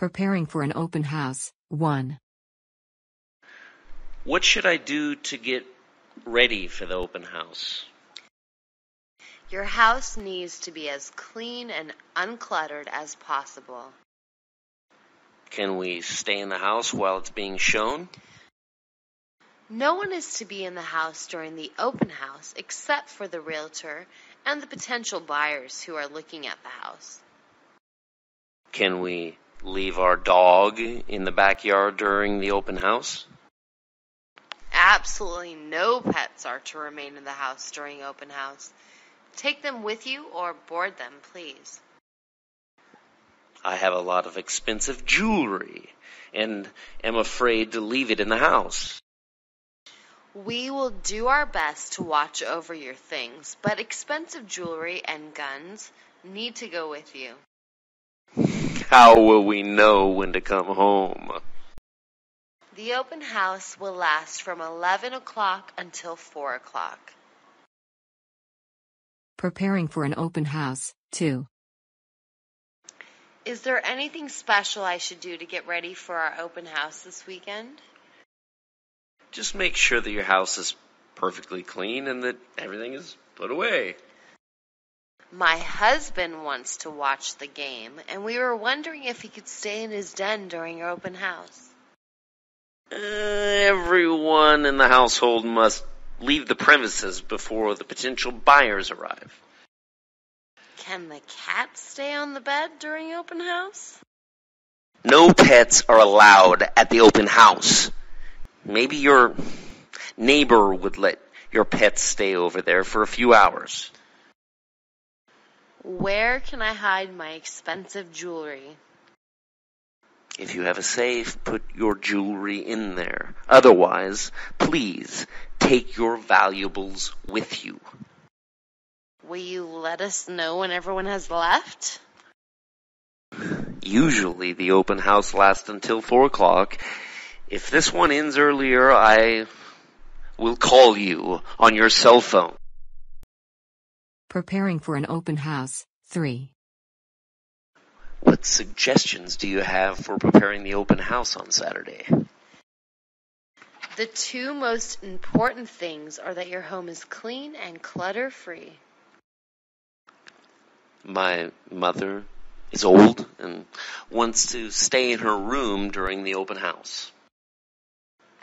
Preparing for an open house. 1. What should I do to get ready for the open house? Your house needs to be as clean and uncluttered as possible. Can we stay in the house while it's being shown? No one is to be in the house during the open house except for the realtor and the potential buyers who are looking at the house. Can we leave our dog in the backyard during the open house? Absolutely no pets are to remain in the house during open house. Take them with you or board them, please. I have a lot of expensive jewelry and am afraid to leave it in the house. We will do our best to watch over your things, but expensive jewelry and guns need to go with you. How will we know when to come home? The open house will last from 11 o'clock until 4 o'clock. Preparing for an open house. 2. Is there anything special I should do to get ready for our open house this weekend? Just make sure that your house is perfectly clean and that everything is put away. My husband wants to watch the game, and we were wondering if he could stay in his den during your open house. Uh, everyone in the household must leave the premises before the potential buyers arrive. Can the cat stay on the bed during open house? No pets are allowed at the open house. Maybe your neighbor would let your pets stay over there for a few hours. Where can I hide my expensive jewelry? If you have a safe, put your jewelry in there. Otherwise, please take your valuables with you. Will you let us know when everyone has left? Usually the open house lasts until four o'clock. If this one ends earlier, I will call you on your cell phone. Preparing for an open house. 3. What suggestions do you have for preparing the open house on Saturday? The two most important things are that your home is clean and clutter free. My mother is old and wants to stay in her room during the open house.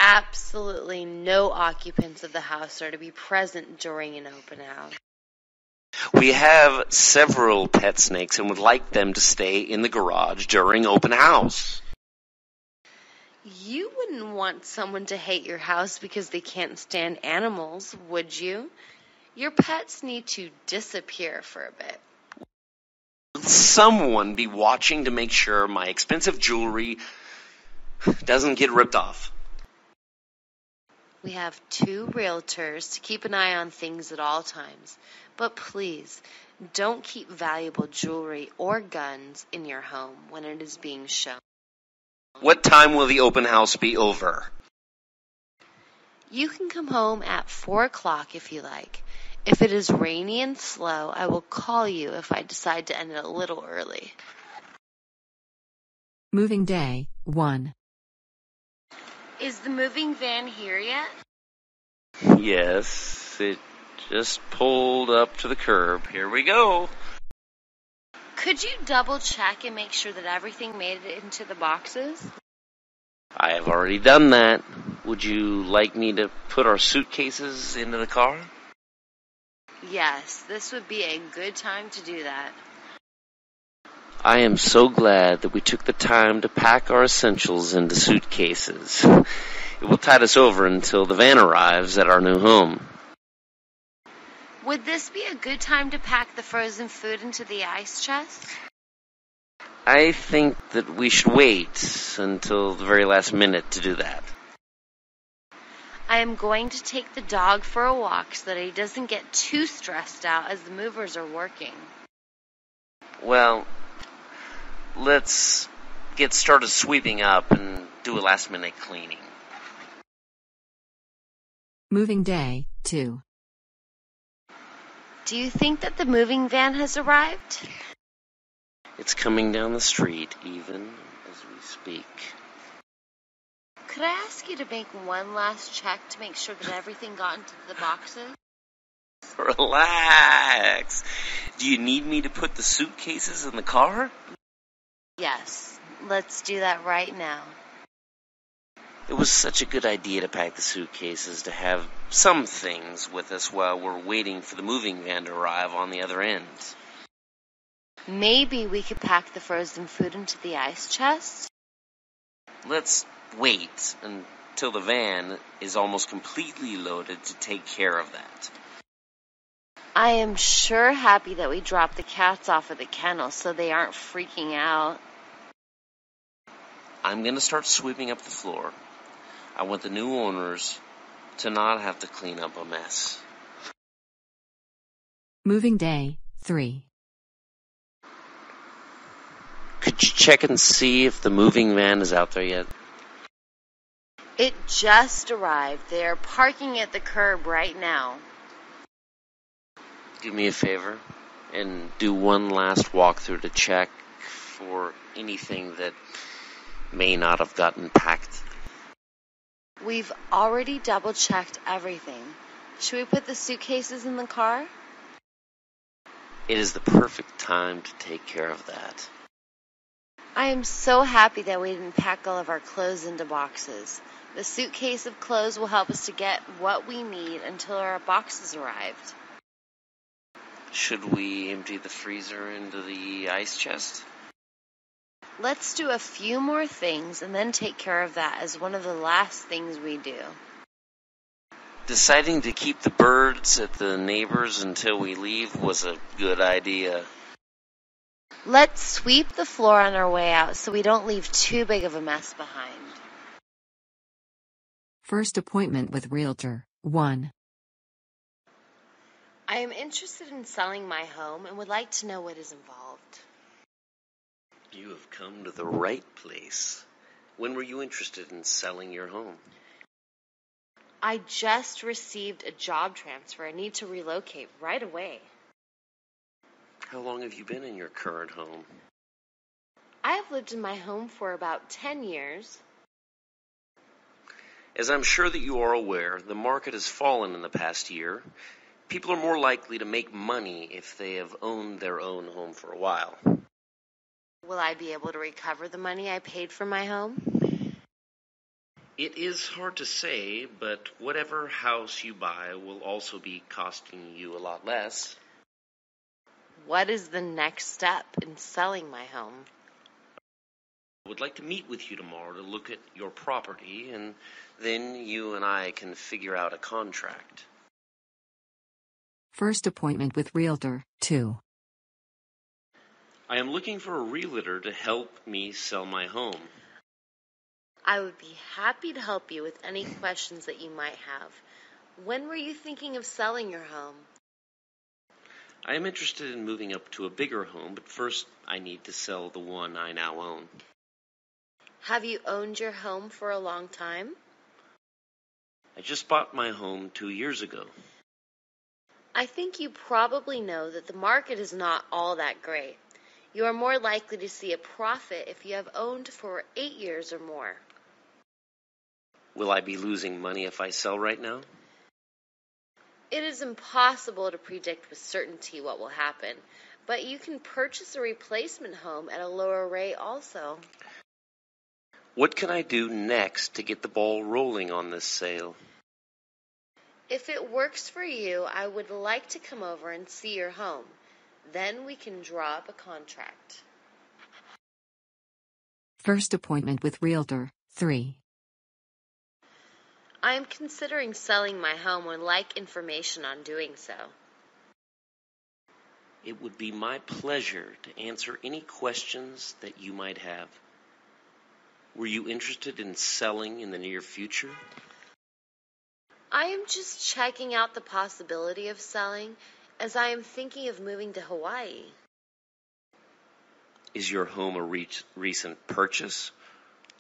Absolutely no occupants of the house are to be present during an open house. We have several pet snakes and would like them to stay in the garage during open house. You wouldn't want someone to hate your house because they can't stand animals, would you? Your pets need to disappear for a bit. Someone be watching to make sure my expensive jewelry doesn't get ripped off? We have two realtors to keep an eye on things at all times. But please, don't keep valuable jewelry or guns in your home when it is being shown. What time will the open house be over? You can come home at 4 o'clock if you like. If it is rainy and slow, I will call you if I decide to end it a little early. Moving day. 1. Is the moving van here yet? Yes, it just pulled up to the curb. Here we go. Could you double check and make sure that everything made it into the boxes? I have already done that. Would you like me to put our suitcases into the car? Yes, this would be a good time to do that. I am so glad that we took the time to pack our essentials into suitcases. It will tide us over until the van arrives at our new home. Would this be a good time to pack the frozen food into the ice chest? I think that we should wait until the very last minute to do that. I am going to take the dog for a walk so that he doesn't get too stressed out as the movers are working. Well, let's get started sweeping up and do a last minute cleaning. Moving day. 2. Do you think that the moving van has arrived? It's coming down the street, even as we speak. Could I ask you to make one last check to make sure that everything got into the boxes? Relax. Do you need me to put the suitcases in the car? Yes. Let's do that right now. It was such a good idea to pack the suitcases to have some things with us while we're waiting for the moving van to arrive on the other end. Maybe we could pack the frozen food into the ice chest? Let's wait until the van is almost completely loaded to take care of that. I am sure happy that we dropped the cats off at the kennel so they aren't freaking out. I'm going to start sweeping up the floor. I want the new owners to not have to clean up a mess. Moving day 3. Could you check and see if the moving van is out there yet? It just arrived. They're parking at the curb right now. Do me a favor and do one last walkthrough to check for anything that may not have gotten packed. We've already double checked everything. Should we put the suitcases in the car? It is the perfect time to take care of that. I am so happy that we didn't pack all of our clothes into boxes. The suitcase of clothes will help us to get what we need until our boxes arrived. Should we empty the freezer into the ice chest? Let's do a few more things and then take care of that as one of the last things we do. Deciding to keep the birds at the neighbors until we leave was a good idea. Let's sweep the floor on our way out so we don't leave too big of a mess behind. First appointment with Realtor 1. I am interested in selling my home and would like to know what is involved. You have come to the right place. When were you interested in selling your home? I just received a job transfer. I need to relocate right away. How long have you been in your current home? I have lived in my home for about 10 years. As I'm sure that you are aware, the market has fallen in the past year. People are more likely to make money if they have owned their own home for a while. Will I be able to recover the money I paid for my home? It is hard to say, but whatever house you buy will also be costing you a lot less. What is the next step in selling my home? I would like to meet with you tomorrow to look at your property, and then you and I can figure out a contract. First appointment with Realtor 2. I am looking for a realtor to help me sell my home. I would be happy to help you with any questions that you might have. When were you thinking of selling your home? I am interested in moving up to a bigger home, but first I need to sell the one I now own. Have you owned your home for a long time? I just bought my home two years ago. I think you probably know that the market is not all that great. You are more likely to see a profit if you have owned for eight years or more. Will I be losing money if I sell right now? It is impossible to predict with certainty what will happen, but you can purchase a replacement home at a lower rate also. What can I do next to get the ball rolling on this sale? If it works for you, I would like to come over and see your home. Then we can draw up a contract. First appointment with Realtor 3. I am considering selling my home and would like information on doing so. It would be my pleasure to answer any questions that you might have. Were you interested in selling in the near future? I am just checking out the possibility of selling as I am thinking of moving to Hawaii. Is your home a re- recent purchase,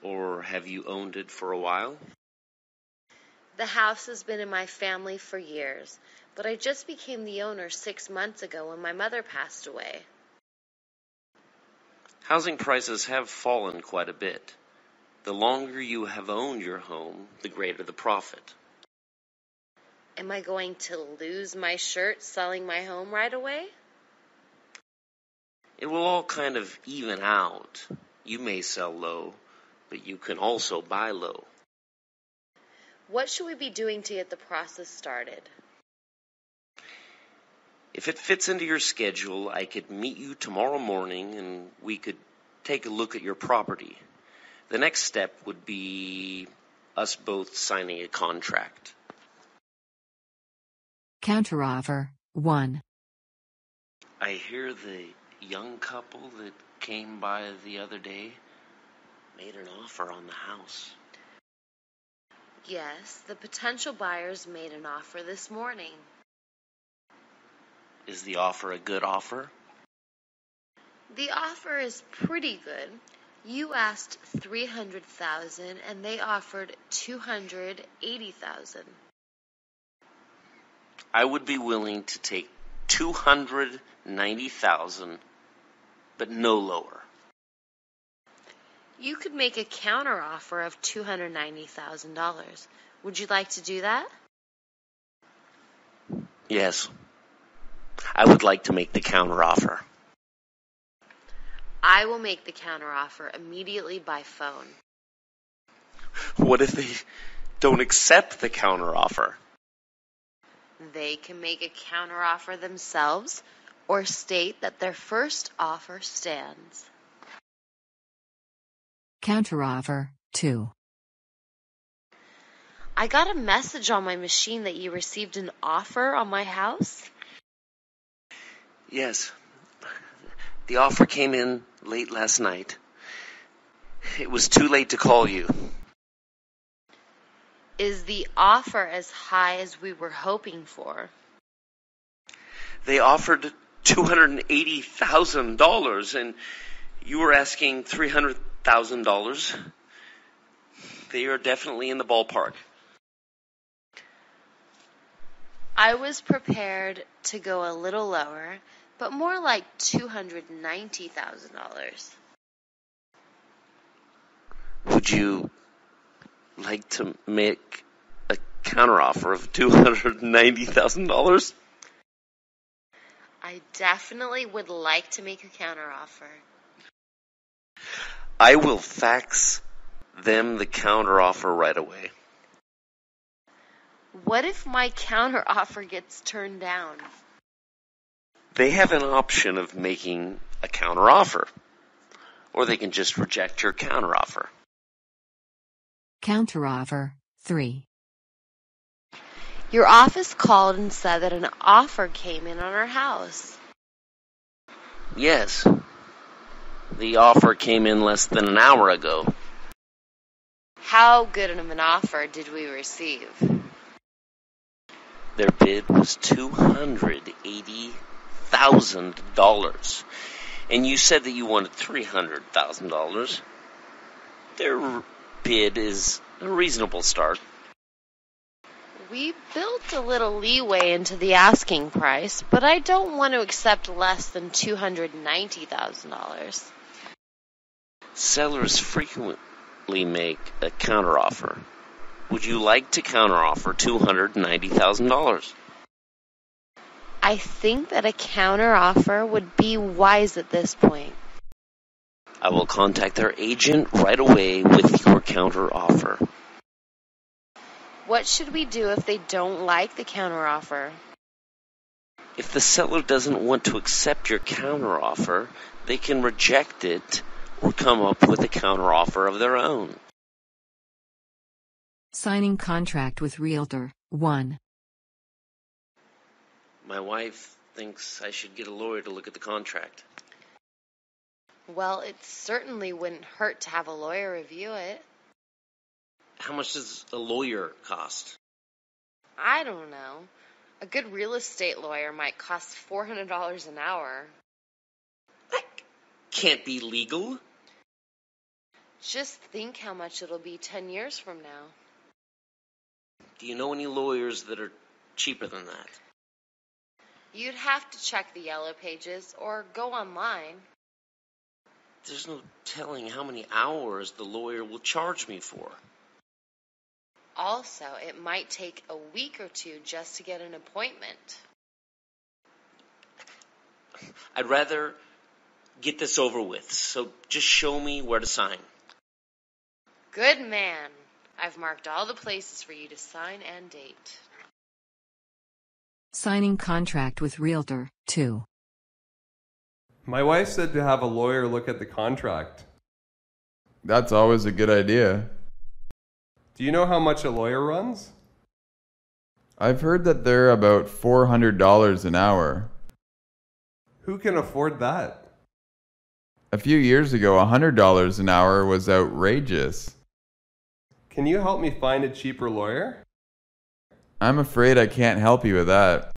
or have you owned it for a while? The house has been in my family for years, but I just became the owner six months ago when my mother passed away. Housing prices have fallen quite a bit. The longer you have owned your home, the greater the profit. Am I going to lose my shirt selling my home right away? It will all kind of even out. You may sell low, but you can also buy low. What should we be doing to get the process started? If it fits into your schedule, I could meet you tomorrow morning and we could take a look at your property. The next step would be us both signing a contract. Counteroffer 1. I hear the young couple that came by the other day made an offer on the house. Yes, the potential buyers made an offer this morning. Is the offer a good offer? The offer is pretty good. You asked 300,000 and they offered 280,000. I would be willing to take 290,000 but no lower. You could make a counter offer of $290,000. Would you like to do that? Yes. I would like to make the counter offer. I will make the counter offer immediately by phone. What if they don't accept the counter offer? They can make a counteroffer themselves or state that their first offer stands. Counteroffer 2. I got a message on my machine that you received an offer on my house. Yes. The offer came in late last night. It was too late to call you. Is the offer as high as we were hoping for? They offered $280,000 and you were asking $300,000. They are definitely in the ballpark. I was prepared to go a little lower, but more like $290,000. Would you like to make a counteroffer of $290,000? I definitely would like to make a counteroffer. I will fax them the counteroffer right away. What if my counteroffer gets turned down? They have an option of making a counteroffer, or they can just reject your counteroffer. Counteroffer 3. Your office called and said that an offer came in on our house. Yes. The offer came in less than an hour ago. How good of an offer did we receive? Their bid was $280,000. And you said that you wanted $300,000. Their bid is a reasonable start. We built a little leeway into the asking price, but I don't want to accept less than $290,000. Sellers frequently make a counteroffer. Would you like to counteroffer $290,000? I think that a counteroffer would be wise at this point. I will contact their agent right away with your counteroffer. What should we do if they don't like the counteroffer? If the seller doesn't want to accept your counteroffer, they can reject it or come up with a counteroffer of their own. Signing contract with Realtor 1. My wife thinks I should get a lawyer to look at the contract. Well, it certainly wouldn't hurt to have a lawyer review it. How much does a lawyer cost? I don't know. A good real estate lawyer might cost $400 an hour. That can't be legal. Just think how much it'll be 10 years from now. Do you know any lawyers that are cheaper than that? You'd have to check the yellow pages or go online. There's no telling how many hours the lawyer will charge me for. Also, it might take a week or two just to get an appointment. I'd rather get this over with, so just show me where to sign. Good man. I've marked all the places for you to sign and date. Signing contract with Realtor 2. My wife said to have a lawyer look at the contract. That's always a good idea. Do you know how much a lawyer runs? I've heard that they're about $400 an hour. Who can afford that? A few years ago, $100 an hour was outrageous. Can you help me find a cheaper lawyer? I'm afraid I can't help you with that.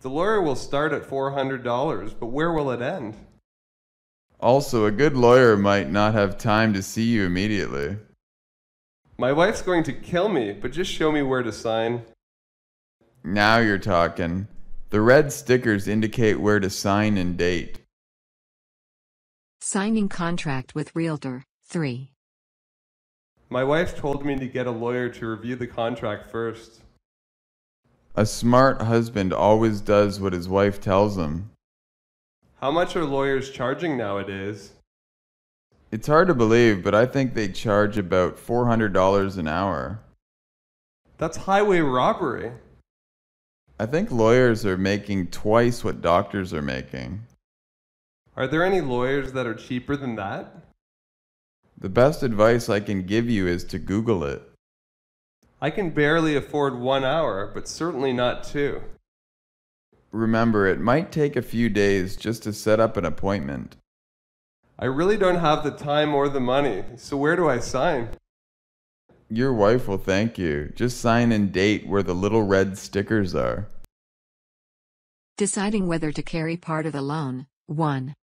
The lawyer will start at $400, but where will it end? Also, a good lawyer might not have time to see you immediately. My wife's going to kill me, but just show me where to sign. Now you're talking. The red stickers indicate where to sign and date. Signing contract with Realtor 3. My wife told me to get a lawyer to review the contract first. A smart husband always does what his wife tells him. How much are lawyers charging nowadays? It's hard to believe, but I think they charge about $400 an hour. That's highway robbery. I think lawyers are making twice what doctors are making. Are there any lawyers that are cheaper than that? The best advice I can give you is to Google it. I can barely afford one hour, but certainly not two. Remember, it might take a few days just to set up an appointment. I really don't have the time or the money, so where do I sign? Your wife will thank you. Just sign and date where the little red stickers are. Deciding whether to carry part of the loan 1.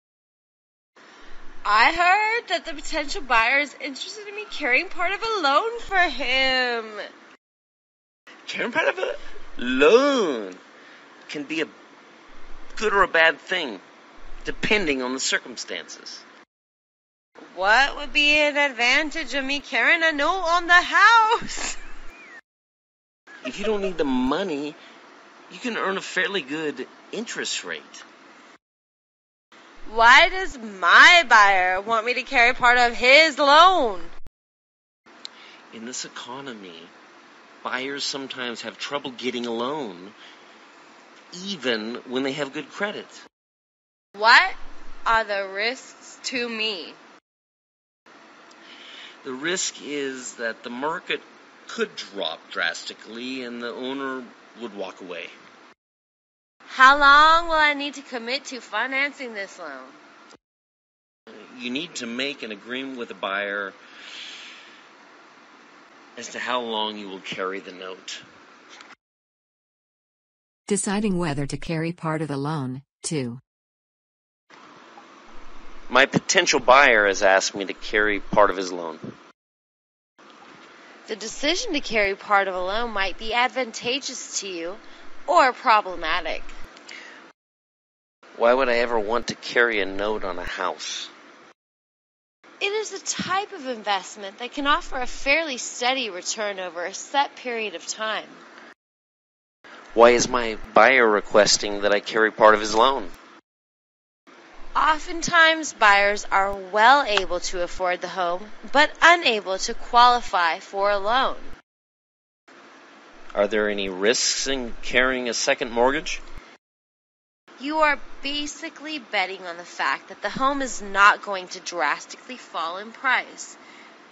I heard that the potential buyer is interested in me carrying part of a loan for him. Carrying part of a loan can be a good or a bad thing, depending on the circumstances. What would be an advantage of me carrying a note on the house? If you don't need the money, you can earn a fairly good interest rate. Why does my buyer want me to carry part of his loan? In this economy, buyers sometimes have trouble getting a loan, even when they have good credit. What are the risks to me? The risk is that the market could drop drastically and the owner would walk away. How long will I need to commit to financing this loan? You need to make an agreement with the buyer as to how long you will carry the note. Deciding whether to carry part of the loan 2. My potential buyer has asked me to carry part of his loan. The decision to carry part of a loan might be advantageous to you or problematic. Why would I ever want to carry a note on a house? It is a type of investment that can offer a fairly steady return over a set period of time. Why is my buyer requesting that I carry part of his loan? Oftentimes, buyers are well able to afford the home, but unable to qualify for a loan. Are there any risks in carrying a second mortgage? You are basically betting on the fact that the home is not going to drastically fall in price.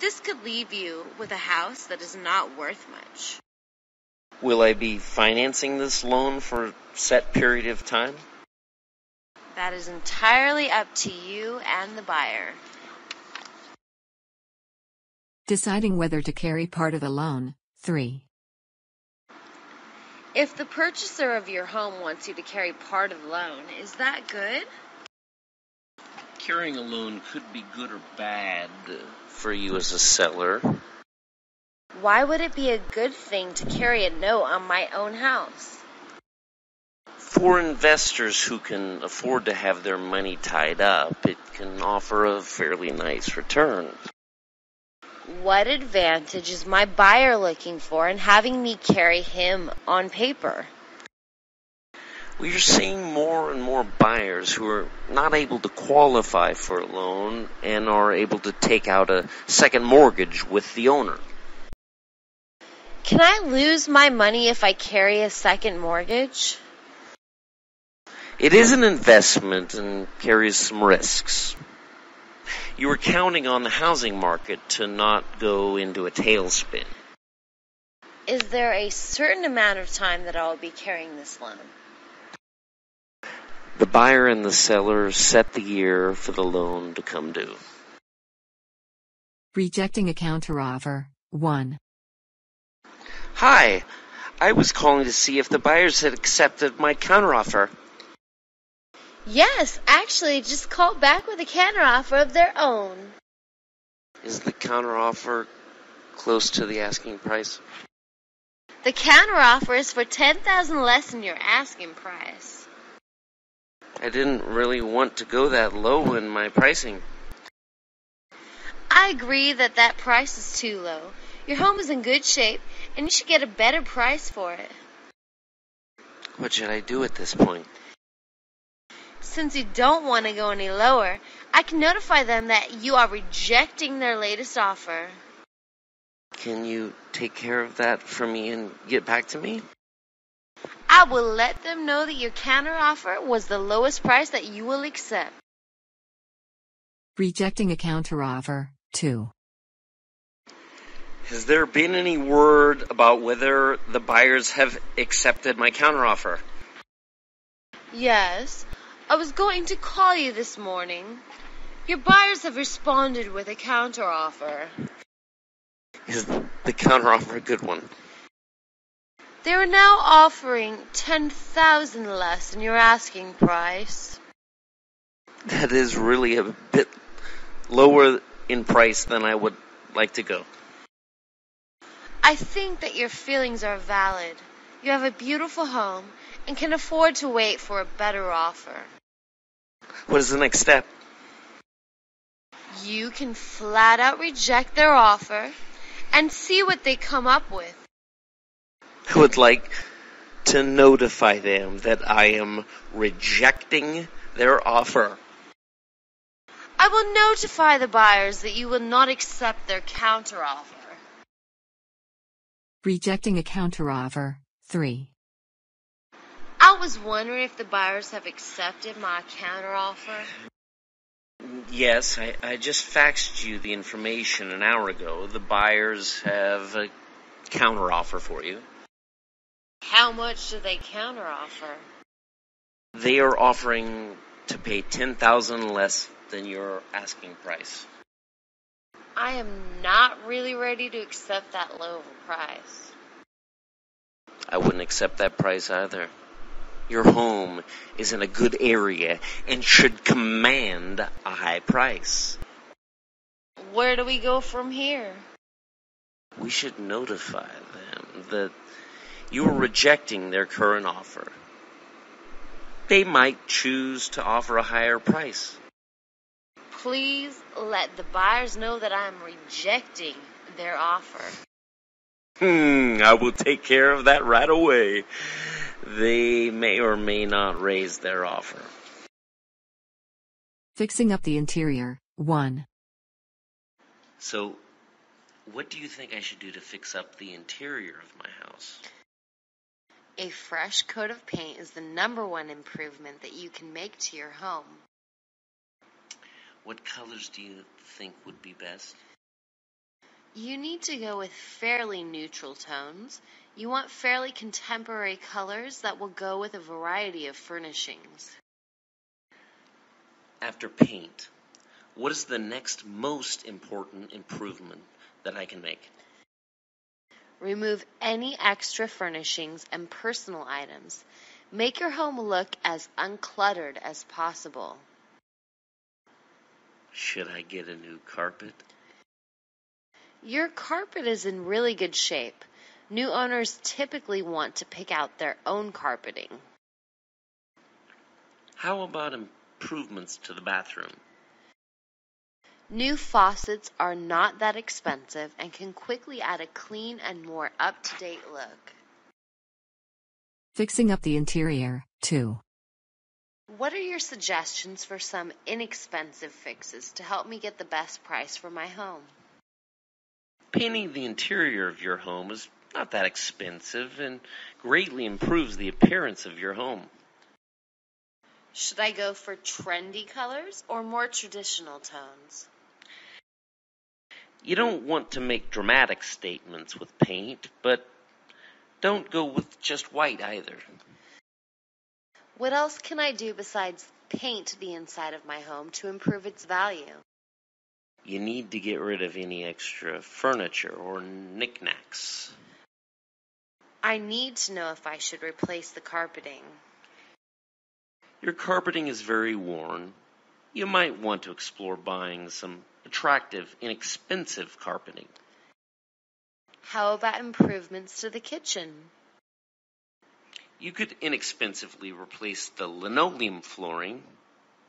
This could leave you with a house that is not worth much. Will I be financing this loan for a set period of time? That is entirely up to you and the buyer. Deciding whether to carry part of the loan 3. If the purchaser of your home wants you to carry part of the loan, is that good? Carrying a loan could be good or bad for you as a seller. Why would it be a good thing to carry a note on my own house? For investors who can afford to have their money tied up, it can offer a fairly nice return. What advantage is my buyer looking for in having me carry him on paper? We are seeing more and more buyers who are not able to qualify for a loan and are able to take out a second mortgage with the owner. Can I lose my money if I carry a second mortgage? It is an investment and carries some risks. You were counting on the housing market to not go into a tailspin. Is there a certain amount of time that I'll be carrying this loan? The buyer and the seller set the year for the loan to come due. Rejecting a counteroffer. 1. Hi, I was calling to see if the buyers had accepted my counteroffer. Yes, actually, just called back with a counteroffer of their own. Is the counteroffer close to the asking price? The counteroffer is for ten thousand less than your asking price. I didn't really want to go that low in my pricing. I agree that that price is too low. Your home is in good shape, and you should get a better price for it. What should I do at this point? Since you don't want to go any lower, I can notify them that you are rejecting their latest offer. Can you take care of that for me and get back to me? I will let them know that your counteroffer was the lowest price that you will accept. Rejecting a counteroffer. 2. Has there been any word about whether the buyers have accepted my counteroffer? Yes, I was going to call you this morning. Your buyers have responded with a counteroffer. Is the counteroffer a good one? They are now offering ten thousand less than your asking price. That is really a bit lower in price than I would like to go. I think that your feelings are valid. You have a beautiful home and can afford to wait for a better offer. What is the next step? You can flat out reject their offer and see what they come up with. I would like to notify them that I am rejecting their offer. I will notify the buyers that you will not accept their counteroffer. Rejecting a counteroffer. 3. I was wondering if the buyers have accepted my counteroffer. Yes, I, I just faxed you the information an hour ago. The buyers have a counteroffer for you. How much do they counteroffer? They are offering to pay ten thousand less than your asking price. I am not really ready to accept that low of a price. I wouldn't accept that price either. Your home is in a good area and should command a high price. Where do we go from here? We should notify them that you are rejecting their current offer. They might choose to offer a higher price. Please let the buyers know that I am rejecting their offer. Hmm, I will take care of that right away. They may or may not raise their offer. Fixing up the interior. 1. So, what do you think I should do to fix up the interior of my house? A fresh coat of paint is the number one improvement that you can make to your home. What colors do you think would be best? You need to go with fairly neutral tones. You want fairly contemporary colors that will go with a variety of furnishings. After paint, what is the next most important improvement that I can make? Remove any extra furnishings and personal items. Make your home look as uncluttered as possible. Should I get a new carpet? Your carpet is in really good shape. New owners typically want to pick out their own carpeting. How about improvements to the bathroom? New faucets are not that expensive and can quickly add a clean and more up to date look. Fixing up the interior, two. What are your suggestions for some inexpensive fixes to help me get the best price for my home? Painting the interior of your home is not that expensive and greatly improves the appearance of your home. Should I go for trendy colors or more traditional tones? You don't want to make dramatic statements with paint, but don't go with just white either. What else can I do besides paint the inside of my home to improve its value? You need to get rid of any extra furniture or knickknacks. I need to know if I should replace the carpeting. Your carpeting is very worn. You might want to explore buying some attractive, inexpensive carpeting. How about improvements to the kitchen? You could inexpensively replace the linoleum flooring.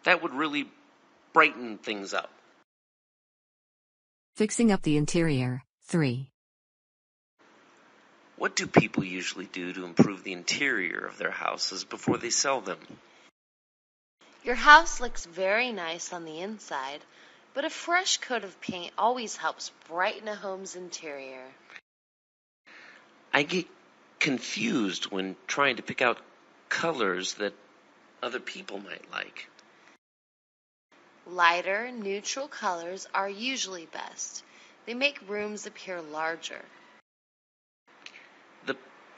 That would really brighten things up. Fixing up the interior, 3. What do people usually do to improve the interior of their houses before they sell them? Your house looks very nice on the inside, but a fresh coat of paint always helps brighten a home's interior. I get confused when trying to pick out colors that other people might like. Lighter, neutral colors are usually best. They make rooms appear larger.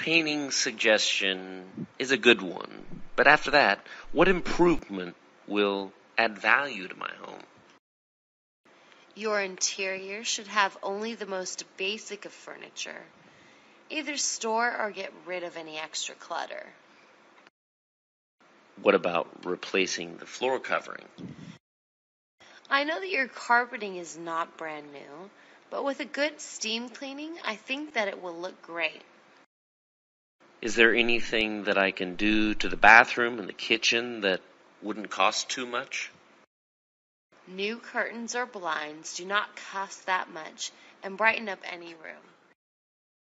Painting suggestion is a good one, but after that, what improvement will add value to my home? Your interior should have only the most basic of furniture. Either store or get rid of any extra clutter. What about replacing the floor covering? I know that your carpeting is not brand new, but with a good steam cleaning, I think that it will look great. Is there anything that I can do to the bathroom and the kitchen that wouldn't cost too much? New curtains or blinds do not cost that much and brighten up any room.